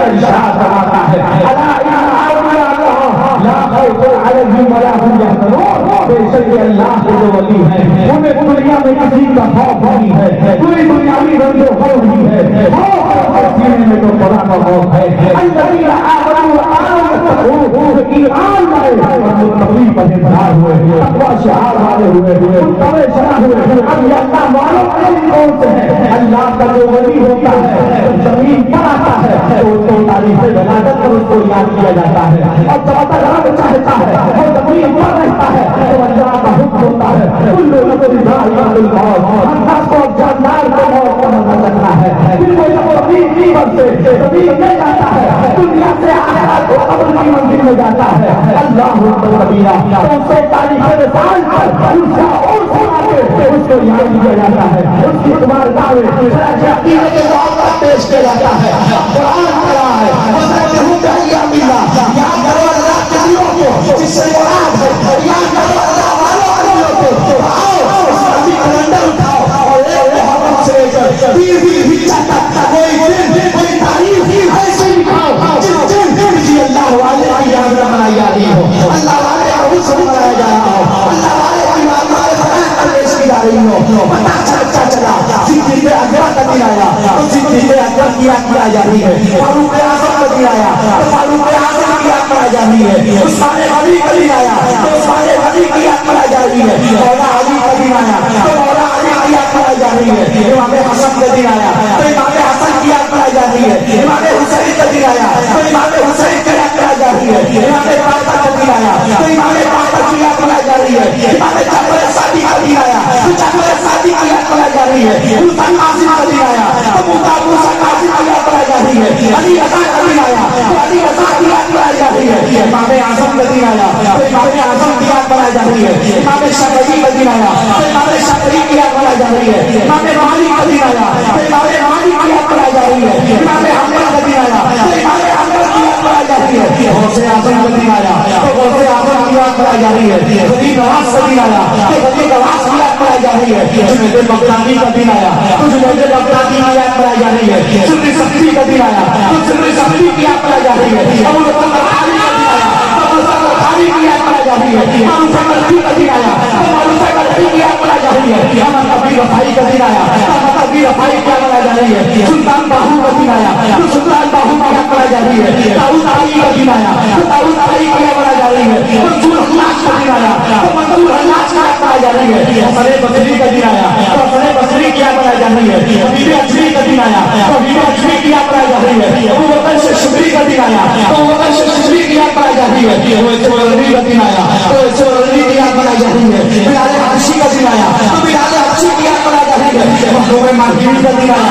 کا ارشاد آتا ہے اللہ۔ کے جو ولی دنیا میں کسی کا خوف نہیں ہے۔ پوری دنیاوی رنگ خوف نہیں ہے۔ سینے میں کا خوف ہے۔ ایمان ہوئے والے ہوئے ہوئے ہوئے اللہ کون سے اللہ کا جو ولی ہوتا ہے ہے تو اس کو تاریخ بلاغت پر اس کو یاد کیا جاتا ہے اور جب اللہ رب چاہتا ہے وہ زمین پر رہتا ہے تو اللہ کا حکم ہوتا ہے کل لوگ ذائقہ الموت ہر شخص کو جاندار کو موت کا مزہ لگنا ہے پھر وہ جب زمین کی سے زمین میں جاتا ہے دنیا سے آخرت کو قبر کی منزل میں جاتا ہے اللہ اکبر کبیرہ تو اس سے تاریخ رسال پر اس کا اور سنا کے اس کو یاد کیا جاتا ہے اس کی تمہار دعوے عقیدت کے معاملہ پیش کیا جاتا ہے قرآن ہے حضرت اللہ یاد کرو اللہ کو جس سے مراد ہے یاد کرو اللہ والوں کو آؤ اسلامی اٹھاؤ اور ایک محرم سے لے کر بھی تک کوئی دن کوئی تاریخ ایسے جس دن اللہ والے کی یاد نہ منائی جا رہی ہو اللہ والے کا منایا جا رہا ہو اللہ والے کی جا رہی ہو پتہ چلتا چلا زندگی میں کا دن آیا تو زندگی میں کیا جا رہی ہے فاروق آیا تو مولا علی کی یاد کرائی جا رہی ہے امام حسن کا دن آیا تو امام حسن کی یاد کرائی جا رہی ہے امام حسین کا دن آیا تو امام حسین کی یاد کرائی جا رہی ہے امام پاکر کا دن آیا تو امام پاکر کی یاد کرائی جا رہی ہے امام جعفر صادق کا دن آیا تو جعفر صادق کی یاد کرائی جا رہی ہے موسیٰ قاسم کا دن آیا تو موسیٰ موسیٰ قاسم کی یاد کرائی جا رہی ہے علی رضا کا دن آیا تو علی رضا کی یاد کرائی جا رہی ہے امام اعظم کا دن آیا تو کی جا رہی ہے امام شافعی کا دن آیا امام شافعی کی یاد کرائی جا رہی ہے امام مالک کا دن آیا امام مالک کی یاد کرائی جا رہی ہے امام حنبل کا دن آیا امام حنبل کی یاد کرائی جا رہی ہے غوث اعظم کا دن آیا تو غوث اعظم کی یاد کرائی جا رہی ہے غریب نواز کا دن آیا تو غریب نواز کی یاد کرائی جا رہی ہے جنید بغدادی کا دن آیا تو جنید بغدادی کی یاد کرائی جا رہی ہے سنی سختی کا دن آیا تو سنی سختی کی یاد کرائی جا رہی ہے ابو بکر بکر کی یاد کرائی جا رہی ہے معروف کرتی کا دن آیا تو معروف کرتی کی یاد کرائی جا رہی ہے احمد کبیر رفائی کا دن آیا تو احمد رفائی کی یاد جا رہی ہے سلطان باہو کا دن آیا سلطان باہو کی یاد کرائی جا رہی ہے داؤد علی کا دن آیا داؤد علی کی یاد کرائی جا رہی ہے منصور حلاج کا دن آیا تو منصور حلاج کی یاد کرائی جا رہی ہے حسن بصری کا دن آیا حسن بصری کی یاد جا رہی ہے حبیب اجری کا دن آیا تو حبیب اجری کی یاد کرائی جا رہی ہے ابو بکر سے شبری کا دن آیا تو ابو بکر سے شبری کی یاد کرائی جا رہی ہے وہ چورنی کا دن آیا تو چورنی کی یاد بنائی جا رہی ہے بلال حبشی کا دن آیا تو بلال حبشی کی یاد بنائی جا رہی ہے مخدوم مارکیٹ کا دن آیا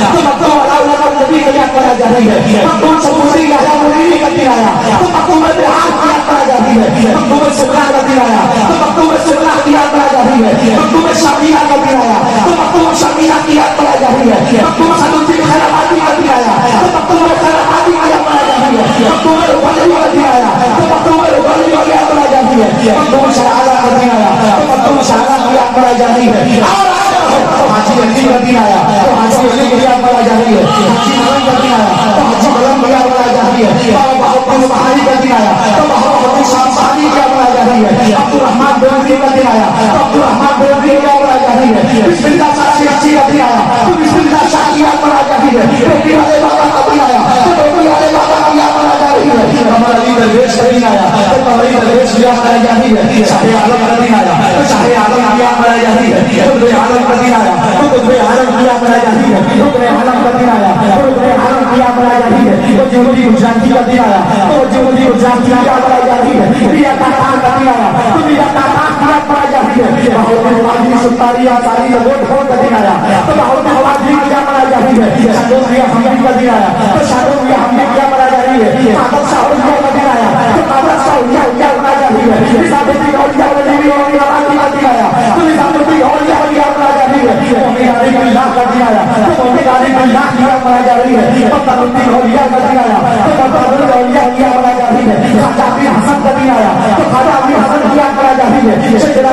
کا دن آیا تو مخدوم علاؤ نبی کی یاد کرائی جا رہی ہے مخدوم سبوری کا نبی کا دن آیا تو مخدوم بہار کی یاد کرائی جا رہی ہے مخدوم سبلا کا دن آیا تو مخدوم سبلا کی یاد کرائی جا رہی ہے مخدوم شامیہ کا دن آیا تو مخدوم شامیہ کی یاد کرائی جا رہی ہے مخدوم سدوسی خیر آبادی کا دن آیا تو مخدوم خیر آبادی کی یاد کرائی جا رہی ہے مخدوم رولی کا دن آیا تو مخدوم رولی کی یاد کرائی جا رہی ہے مخدوم شہادہ کا دن آیا تو مخدوم شہادہ کی یاد کرائی جا رہی ہے حاجی علی کا دن آیا تو حاجی علی ملن کی یاد کرائی جا رہی ہے بہت بہاری کا دن آیا تو بہت شام بہاری کی یاد کرائی جا رہی ہے عبد الرحمان بولوی کا دن آیا تو عبد الرحمان بولوی کی یاد کرائی جا رہی ہے بسم اللہ شاہ سیاسی کا دن آیا تو بسم اللہ شاہ کی یاد کرائی جا رہی ہے بیٹی والے بابا کا دن آیا تو بیٹی والے بابا کی یاد کرائی جا رہی ہے کمر علی درویش کا دن آیا تو کمر علی درویش کی یاد کرائی جا رہی ہے شاہ عالم کا دن آیا تو شاہ عالم کی یاد کرائی جا رہی ہے قطب عالم کا دن آیا تو قطب عالم کی یاد کرائی جا رہی ہے قطب عالم کا دن آیا تو قطب عالم کی یاد کرائی جا رہی ہے تو جمہوری گجراتی کا دن آیا تو جمہوری گجراتی کی یاد کرائی جا رہی ہے ریا تاتا کا دن آیا تو ریا تاتا کی یاد کرائی جا رہی ہے بہت نوازی سلطانی آسانی کا ووٹ کھول کا دن آیا تو بہت نوازی کی یاد کرائی جا ہے شادو ریا حمید کا دن آیا تو شادو ریا حمید کی یاد کرائی جا ہے قادر شاہ اولیا کا دن آیا تو قادر شاہ اولیا اولیا کرائی جا رہی ہے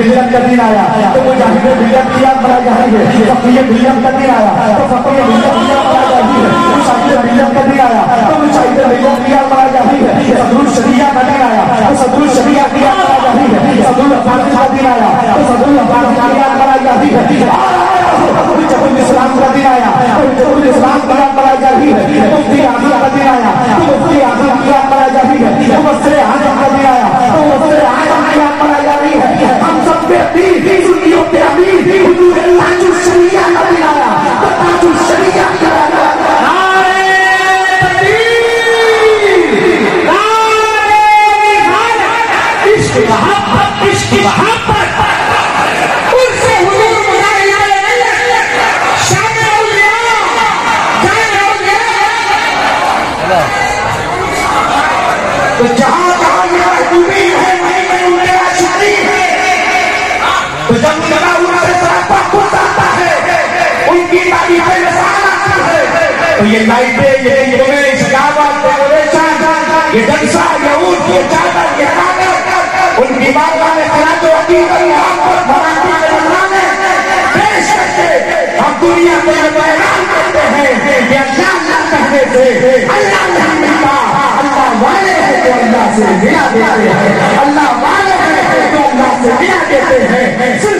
بلت کا دن آیا۔ تو مجاہد بلت کی یاد بنائی جاتی ہے۔ فقیر کا دن آیا۔ تو فقیر کی یاد ہے۔ مشاہد بلت کا دن آیا۔ تو مشاہد بلت کی یاد بنائی جاتی ہے۔ صدر کا دن آیا۔ تو صدر کی یاد صدر کا دن آیا۔ تو صدر یاد کا دن آیا۔ کا زیادہ تو جہاں جہاں میرا محبوبین ہے میں میں میرا شادی ہے تو جب میرا انہوں سے سراپا کو جاتا ہے ان کی تعریفیں نظر آتی ہے تو یہ لائٹیں یہ یہ اسلام آباد کا یہ جلسہ یہود یہ چادر یہ ان کی بات میں خلاف جو حقیقت آپ پر بھرا سے بنا دیتے ہیں اللہ والے ہیں جو اللہ سے بنا دیتے ہیں۔